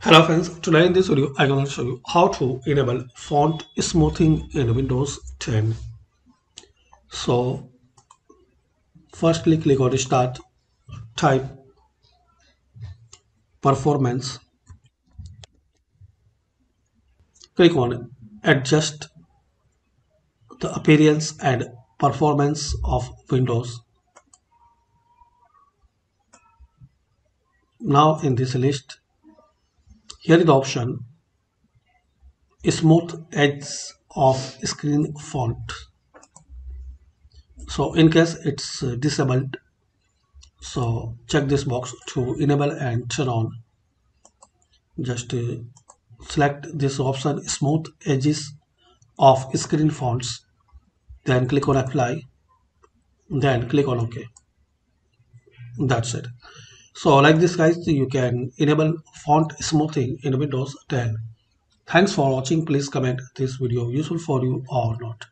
Hello friends, today in this video I'm going to show you how to enable font smoothing in Windows 10. So firstly click on start, type performance, click on adjust the appearance and performance of Windows. Now in this list here is the option smooth edges of screen font. So in case it's uh, disabled, so check this box to enable and turn on. Just uh, select this option smooth edges of screen fonts. Then click on apply. Then click on OK. That's it. So like this guys, you can enable font smoothing in Windows 10. Thanks for watching. Please comment this video useful for you or not.